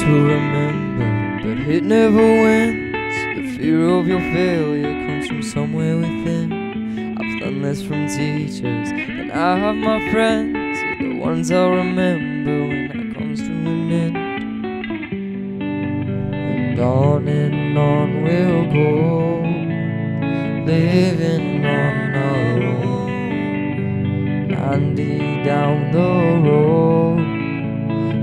to remember, but it never wins. The fear of your failure comes from somewhere within. I've learned less from teachers than I have my friends. The ones I'll remember when that comes to an end. And on and on we'll go, living on our own. Ninety down the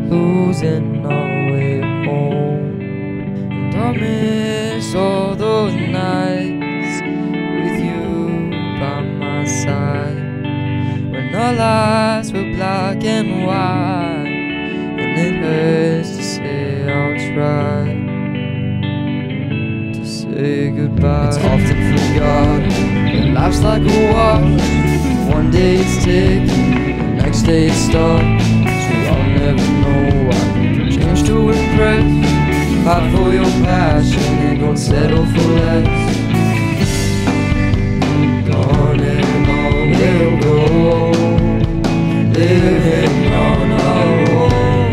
losing our way home. And I miss all those nights with you by my side. When our lives were black and white. And it hurts to say I'll try to say goodbye. It's often forgotten that life's like a watch. One day it's ticking, the next day it stops. Never know why. Change to impress, fight for your passion and don't settle for less. On and on we'll go, living on our own.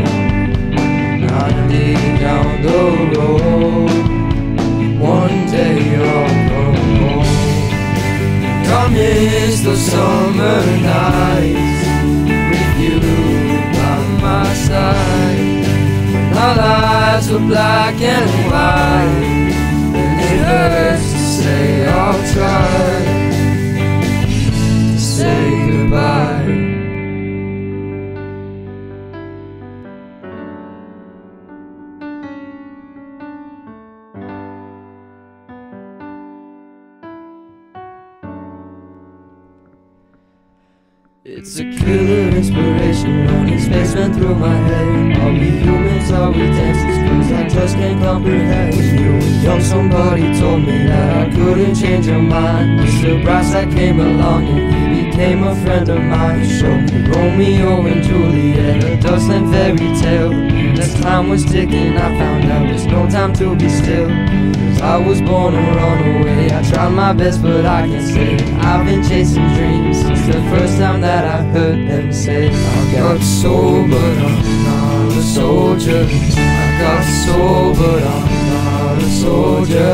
Ninety down the road, one day I'll come home. I miss those summer nights my our lives were black and white, and it hurts to say I'll try to say goodbye. It's a killer inspiration running through my head. Are we humans? Are we dancers? Cause I just can't comprehend. When you were young, somebody told me that I couldn't change your mind. Mr. Brightside came along and he became a friend of mine. He showed me Romeo and Juliet, a Dustland fairy tale. As time was ticking, I found out there's no time to be still. Cause I was born a runaway. I tried my best, but I can't say I've been chasing dreams since the first time that I heard them say I got soul, but I'm not a soldier. I got soul, but I'm not a soldier.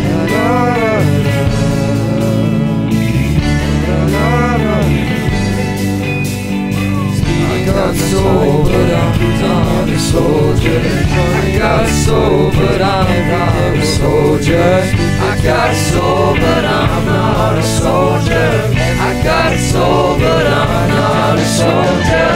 I got soul, but I'm not a soldier. I got soul, but I'm not a soldier. I got soul, but I'm not a soldier. I got soul, but soldier.